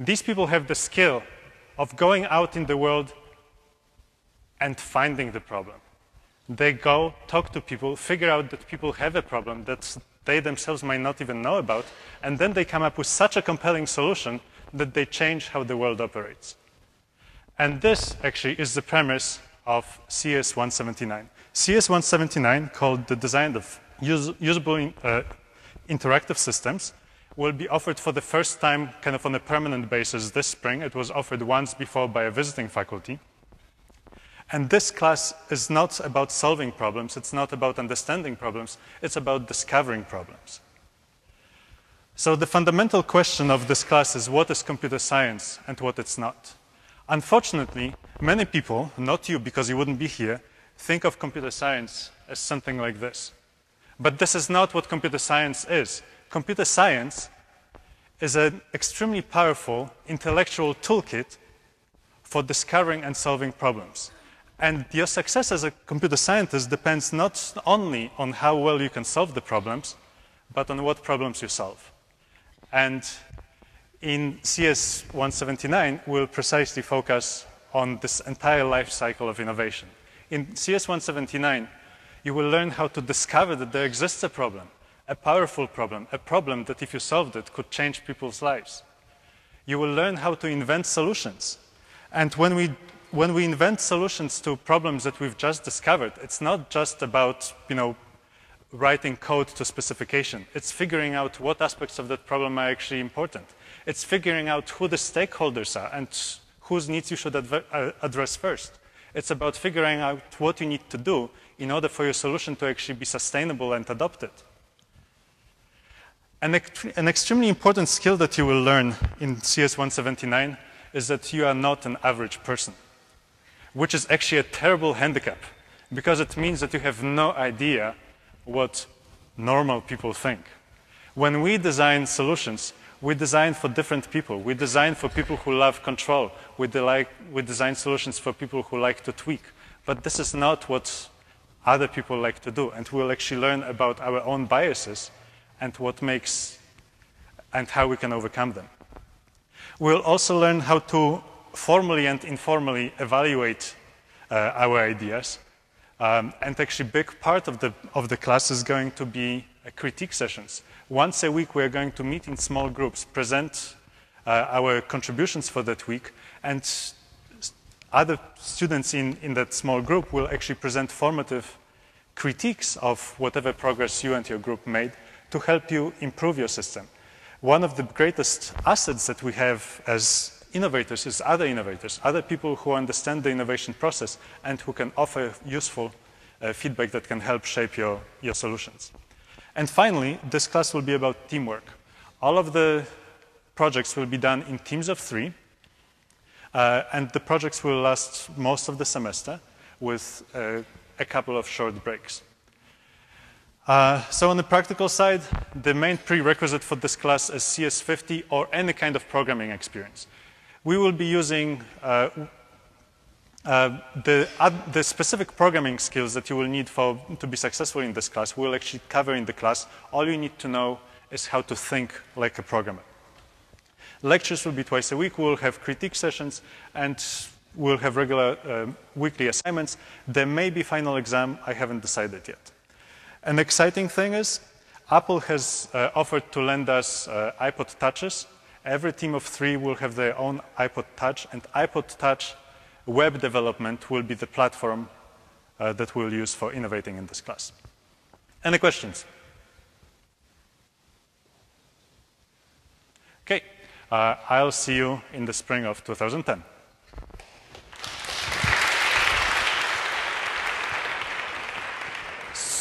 These people have the skill of going out in the world and finding the problem. They go, talk to people, figure out that people have a problem that they themselves might not even know about, and then they come up with such a compelling solution that they change how the world operates. And this actually is the premise of CS 179. CS 179, called the design of usable uh, interactive systems, will be offered for the first time kind of on a permanent basis this spring. It was offered once before by a visiting faculty. And this class is not about solving problems, it's not about understanding problems, it's about discovering problems. So the fundamental question of this class is what is computer science and what it's not. Unfortunately, many people, not you because you wouldn't be here, think of computer science as something like this. But this is not what computer science is. Computer science is an extremely powerful intellectual toolkit for discovering and solving problems. And your success as a computer scientist depends not only on how well you can solve the problems, but on what problems you solve. And in CS 179, we'll precisely focus on this entire life cycle of innovation. In CS 179, you will learn how to discover that there exists a problem, a powerful problem, a problem that if you solved it could change people's lives. You will learn how to invent solutions. And when we, when we invent solutions to problems that we've just discovered, it's not just about, you know, writing code to specification. It's figuring out what aspects of that problem are actually important. It's figuring out who the stakeholders are and whose needs you should uh, address first. It's about figuring out what you need to do in order for your solution to actually be sustainable and adopted. An, an extremely important skill that you will learn in CS 179 is that you are not an average person, which is actually a terrible handicap because it means that you have no idea what normal people think. When we design solutions, we design for different people. We design for people who love control. We, like, we design solutions for people who like to tweak. But this is not what other people like to do. And we'll actually learn about our own biases and what makes and how we can overcome them. We'll also learn how to formally and informally evaluate uh, our ideas. Um, and actually, a big part of the, of the class is going to be uh, critique sessions. Once a week, we're going to meet in small groups, present uh, our contributions for that week, and other students in, in that small group will actually present formative critiques of whatever progress you and your group made to help you improve your system. One of the greatest assets that we have as innovators is other innovators, other people who understand the innovation process and who can offer useful uh, feedback that can help shape your, your solutions. And finally, this class will be about teamwork. All of the projects will be done in teams of three, uh, and the projects will last most of the semester with uh, a couple of short breaks. Uh, so on the practical side, the main prerequisite for this class is CS50 or any kind of programming experience. We will be using uh, uh, the, the, specific programming skills that you will need for, to be successful in this class, we'll actually cover in the class. All you need to know is how to think like a programmer. Lectures will be twice a week. We'll have critique sessions and we'll have regular uh, weekly assignments. There may be final exam. I haven't decided yet. An exciting thing is Apple has uh, offered to lend us uh, iPod Touches. Every team of three will have their own iPod Touch, and iPod Touch web development will be the platform uh, that we'll use for innovating in this class. Any questions? Okay. Uh, I'll see you in the spring of 2010.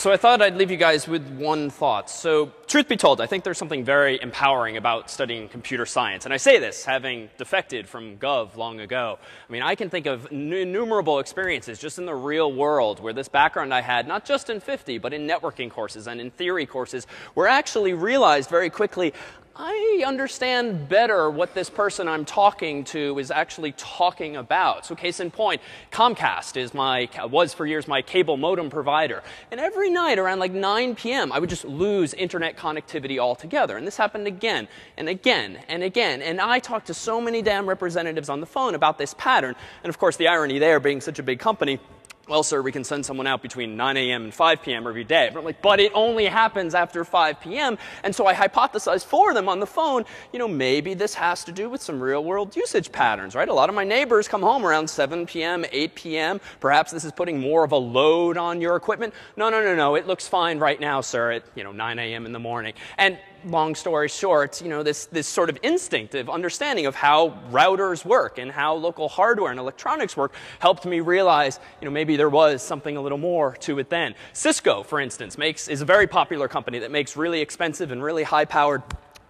So I thought I'd leave you guys with one thought. So truth be told, I think there's something very empowering about studying computer science. And I say this having defected from Gov long ago. I mean, I can think of innumerable experiences just in the real world where this background I had, not just in 50, but in networking courses and in theory courses, where I actually realized very quickly, I understand better what this person I'm talking to is actually talking about. So case in point, Comcast is my, was for years my cable modem provider. And every night around like 9 p.m., I would just lose internet connectivity altogether. And this happened again and again and again. And I talked to so many damn representatives on the phone about this pattern. And of course, the irony there being such a big company, well, sir, we can send someone out between 9 a.m. and 5 p.m. every day. But I'm like, but it only happens after 5 p.m. And so I hypothesized for them on the phone, you know, maybe this has to do with some real world usage patterns, right? A lot of my neighbors come home around 7 p.m., 8 p.m. Perhaps this is putting more of a load on your equipment. No, no, no, no. It looks fine right now, sir, at, you know, 9 a.m. in the morning. And long story short, you know, this, this sort of instinctive understanding of how routers work and how local hardware and electronics work helped me realize, you know, maybe there was something a little more to it then. Cisco, for instance, makes, is a very popular company that makes really expensive and really high-powered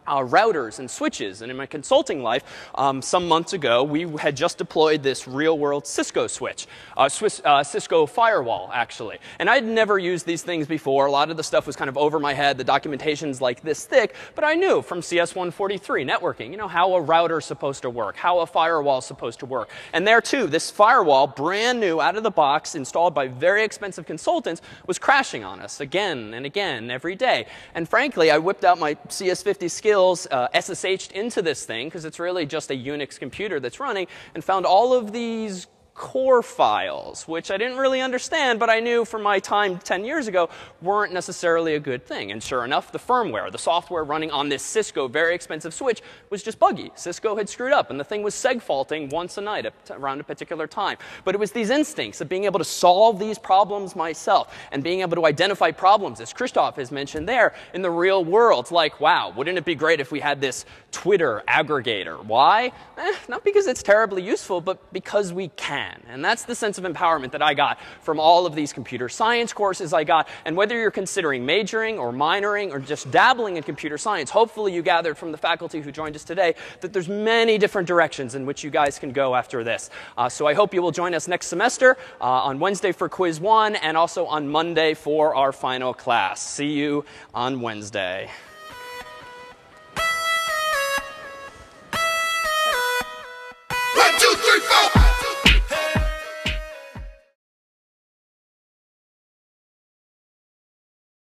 uh, routers and switches. And in my consulting life, um, some months ago, we had just deployed this real world Cisco switch, uh, Swiss, uh, Cisco firewall, actually. And I'd never used these things before. A lot of the stuff was kind of over my head. The documentation's like this thick. But I knew from CS 143 networking, you know, how a router's supposed to work, how a firewall's supposed to work. And there, too, this firewall, brand new, out of the box, installed by very expensive consultants, was crashing on us again and again every day. And frankly, I whipped out my CS50 skills skills uh, SSH'd into this thing, because it's really just a Unix computer that's running, and found all of these core files, which I didn't really understand, but I knew from my time 10 years ago weren't necessarily a good thing. And sure enough, the firmware, the software running on this Cisco very expensive switch was just buggy. Cisco had screwed up, and the thing was seg faulting once a night around a particular time. But it was these instincts of being able to solve these problems myself and being able to identify problems, as Krzysztof has mentioned there, in the real world. Like, wow, wouldn't it be great if we had this Twitter aggregator? Why? Eh, not because it's terribly useful, but because we can. And that's the sense of empowerment that I got from all of these computer science courses I got. And whether you're considering majoring or minoring or just dabbling in computer science, hopefully you gathered from the faculty who joined us today that there's many different directions in which you guys can go after this. Uh, so I hope you will join us next semester uh, on Wednesday for quiz one and also on Monday for our final class. See you on Wednesday.